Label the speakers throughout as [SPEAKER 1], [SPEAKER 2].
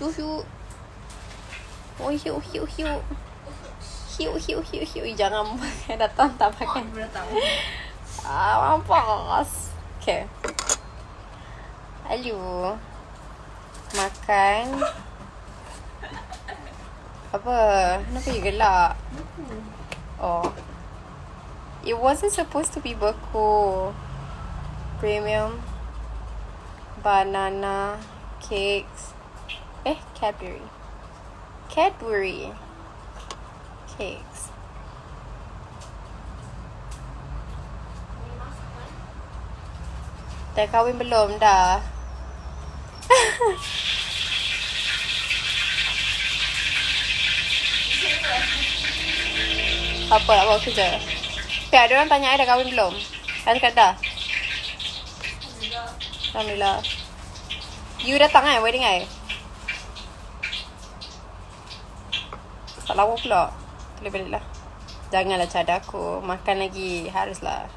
[SPEAKER 1] Hiu hiu. Oh hiu hiu hiu. Hiu hiu hiu hiu. Jangan pakai datang tak pakai. Ah, mampus. Okay. Alu. Makan. Apa? Kenapa you gelak? Oh. It wasn't supposed to be beku. Premium. Banana. Cakes. Eh, Cadbury. Cadbury. Cakes. Dah kahwin belum dah? Apa nak bawa kerja? Okay, ada orang tanya I dah kahwin belum? I cakap dah. Alhamdulillah. You datang kan wedding I? Tak lawa pula. Boleh balik lah. Janganlah cadar aku. Makan lagi. Haruslah.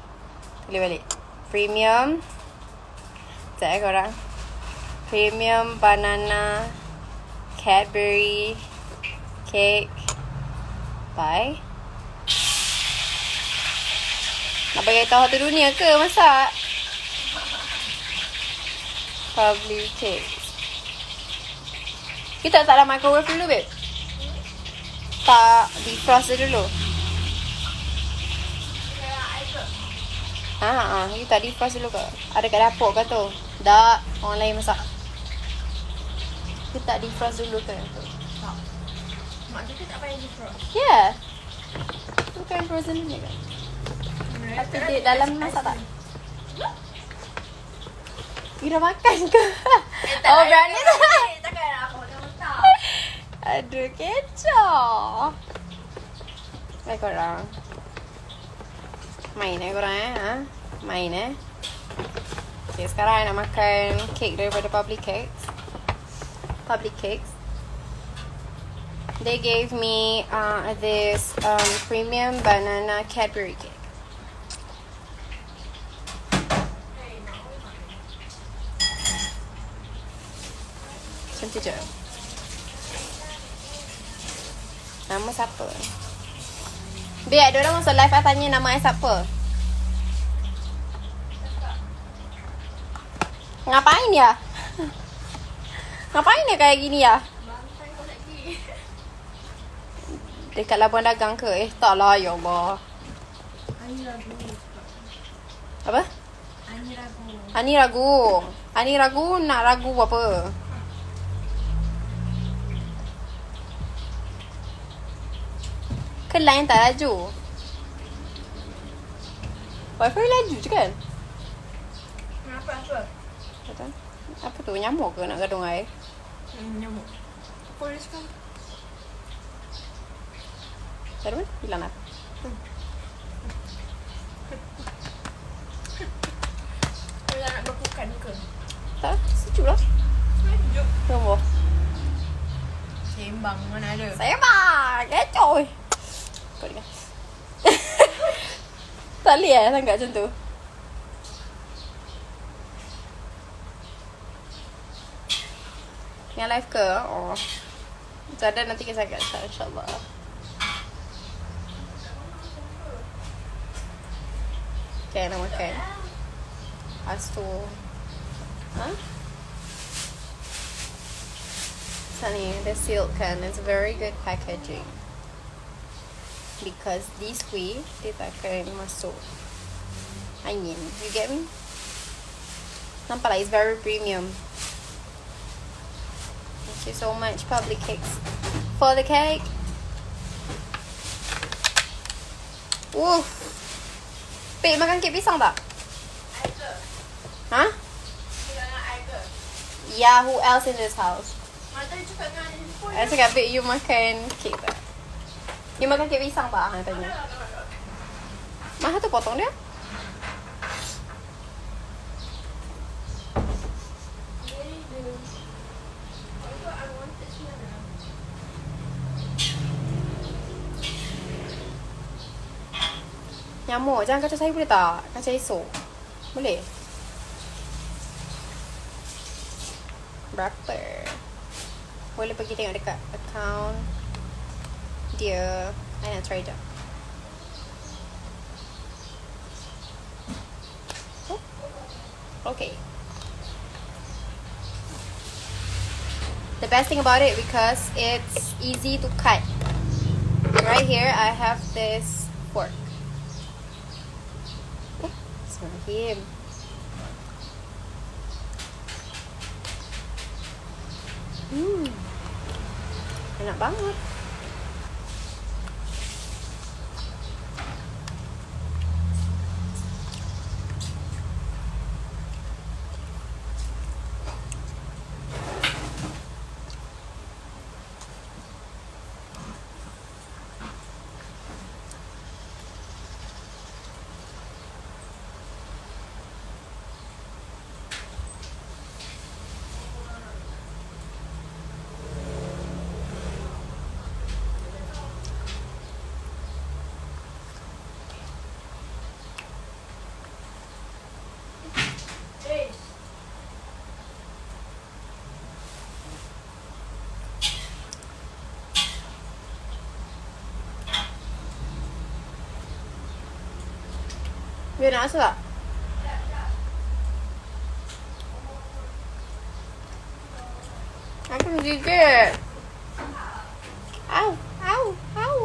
[SPEAKER 1] Boleh balik. Premium. Sekejap eh korang. Premium banana. Cadbury. Cake. Bye. Nak bagi tahu satu dunia ke masak? Probably cake. Kita tak dalam microwave dulu, babe? Tak defrost dia dulu. Ha, ha, you tak defrost dulu ke? Ada kat dapur ke tu? Tak, orang lain masak. You tak defrost dulu ke?
[SPEAKER 2] Tak. Mak kita tak payah defrost.
[SPEAKER 1] Yeah. Bukan frozen ni kan? Tapi dia dalam masak tak? You dah makan ke? oh, berani tak? Aduh, kecoh. Eh, korang. Main eh korang. Ha? Main eh. Okay, sekarang nak makan cake daripada Public Cakes. Public Cakes. They gave me uh, this um, premium banana Cadbury cake. Macam tu je. Nama siapa? Biar ada orang masuk live I tanya nama I siapa. Ngapain ya? Ngapain dia kayak gini ya? Dekat labuan dagang ke? Eh tak lah ya Allah.
[SPEAKER 2] Ani ragu.
[SPEAKER 1] Apa?
[SPEAKER 2] Ani ragu.
[SPEAKER 1] Ani ragu. Ani ragu nak ragu apa? Ke line tak laju? Wifi laju je kan?
[SPEAKER 2] Kenapa apa?
[SPEAKER 1] Betul. Apa tu? Nyamuk ke nak gadung air?
[SPEAKER 2] Hmm, nyamuk. Polis kan?
[SPEAKER 1] Dari mana? Hilang lah.
[SPEAKER 2] Nak berbukan ke?
[SPEAKER 1] Tak? Sejuk lah.
[SPEAKER 2] Sejuk.
[SPEAKER 1] Tunggu.
[SPEAKER 2] Sembang mana ada.
[SPEAKER 1] Mah kecoh. Kau dengar. Tak boleh eh sangat macam tu. Yang live ke? Oh. Zada nanti kisah kat Syah insyaAllah. Okay, nak makan. Lepas tu. Ha? Sunny, the silk can is very good packaging. Because this way, dia takkan masuk angin. You get me? Nampak lah, it's very premium. Thank you so much, Public Cakes. For the cake. Woof. Pek makan kek pisang tak? Ha?
[SPEAKER 2] Dia dengan I ke?
[SPEAKER 1] Yeah, who else in this house?
[SPEAKER 2] Mana tadi cakap dengan.
[SPEAKER 1] I cakap, babe, you makan kek tak? You makan kek pisang tak? Ha, tanya. Mahal tu potong dia? Nyamuk, jangan kacau saya boleh tak? Kacau esok. Boleh? Berapa? Boleh pergi tengok dekat account dia. I nak try. Oh. Okay. The best thing about it because it's easy to cut. Right here I have this fork. Oh, sorry him. Hmm. Enak banget. Dia nak rasa tak? Aku menggigit. Au, au, au.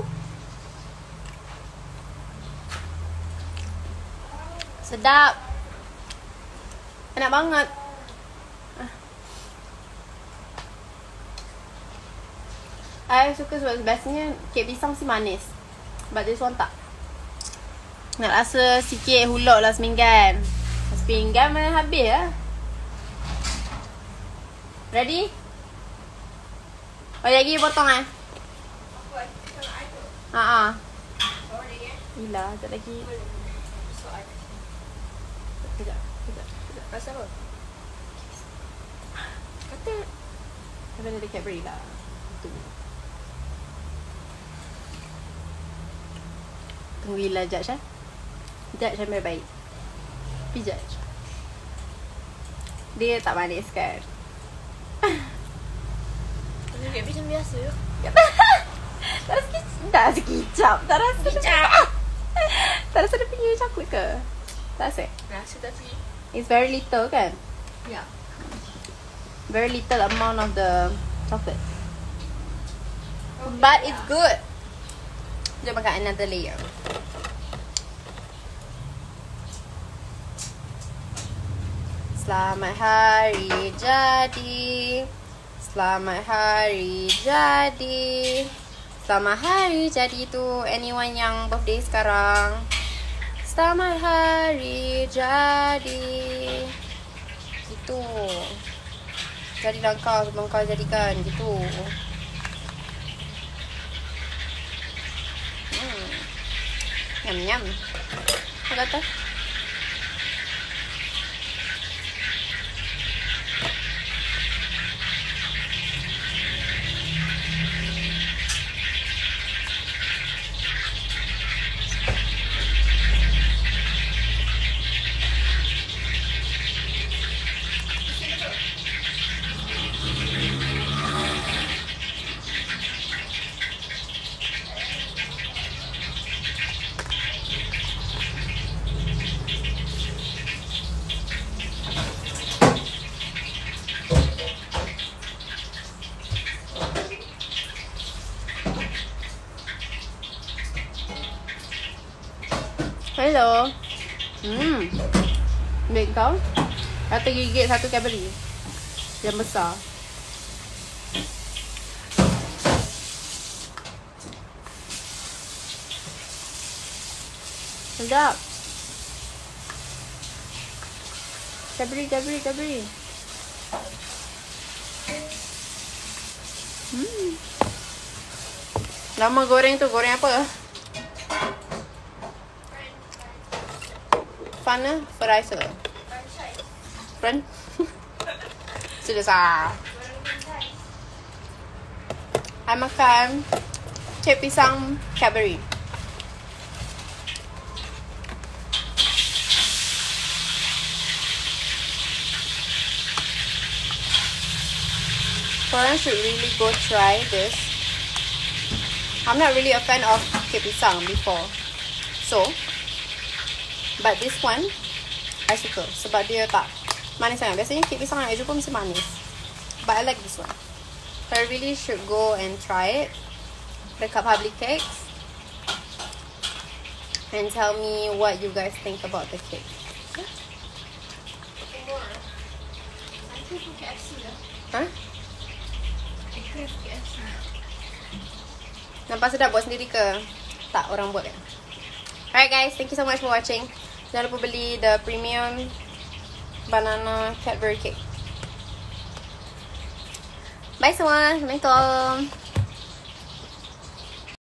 [SPEAKER 1] Sedap. Enak banget. I suka sebab biasanya kek pisang si manis. But this one tak. Nak rasa sikit hulok lah seminggan. Seminggan mana habis lah. Ready? Oh, lagi potong eh?
[SPEAKER 2] Dia ya.
[SPEAKER 1] Gila, sekejap lagi. Sekejap, sekejap, sekejap.
[SPEAKER 2] Rasa apa?
[SPEAKER 1] Kata. Kata dia Cadbury lah. Tu. Tunggu gila judge eh. Judge yang baik-baik. Pergi judge. Dia tak manis kan?
[SPEAKER 2] Kayak macam biasa
[SPEAKER 1] tak rasa kicap. Tak rasa kicap. Tak rasa
[SPEAKER 2] Kicap.
[SPEAKER 1] tak rasa dia punya coklat ke? Tak rasa.
[SPEAKER 2] Rasa tapi.
[SPEAKER 1] It's very little kan?
[SPEAKER 2] Ya.
[SPEAKER 1] Very little amount of the chocolate. But it's good. Jom makan another layer. Selamat hari jadi. Selamat hari jadi. Selamat hari jadi tu anyone yang birthday sekarang. Selamat hari jadi. Gitu. Jadilah kau sebelum kau jadikan gitu. Hmm. Nyam nyam. Apa kata? Hello. Hmm. Ambil kau. Kata gigit satu Cadbury. Yang besar. Sedap. Cadbury, Cadbury, Cadbury. Hmm. Lama goreng tu, goreng apa? Ke?
[SPEAKER 2] Franchise.
[SPEAKER 1] Friend? Sudah sah. I makan cake pisang Cadbury. Korang should really go try this. I'm not really a fan of kek pisang before. So, but this one, I suka. Sebab dia tak manis sangat. Biasanya kek pisang yang I jumpa mesti manis. But I like this one. So, I really should go and try it. Dekat Public Cakes. And tell me what you guys think about the cake.
[SPEAKER 2] Pun lah.
[SPEAKER 1] Huh? Nampak sedap buat sendiri ke? Tak, orang buat kan? Alright guys, thank you so much for watching. Jangan lupa beli the premium banana Cadbury cake. Bye semua. Assalamualaikum.